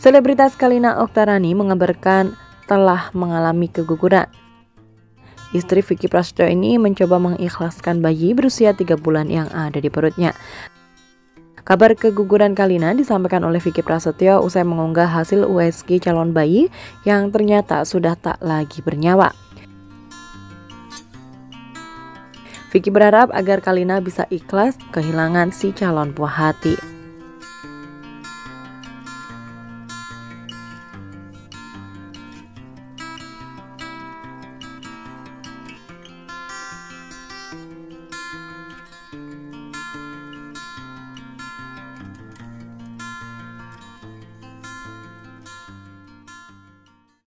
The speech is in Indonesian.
Selebritas Kalina Oktarani mengabarkan telah mengalami keguguran. Istri Vicky Prasetyo ini mencoba mengikhlaskan bayi berusia 3 bulan yang ada di perutnya. Kabar keguguran Kalina disampaikan oleh Vicky Prasetyo usai mengunggah hasil USG calon bayi yang ternyata sudah tak lagi bernyawa. Vicky berharap agar Kalina bisa ikhlas kehilangan si calon buah hati.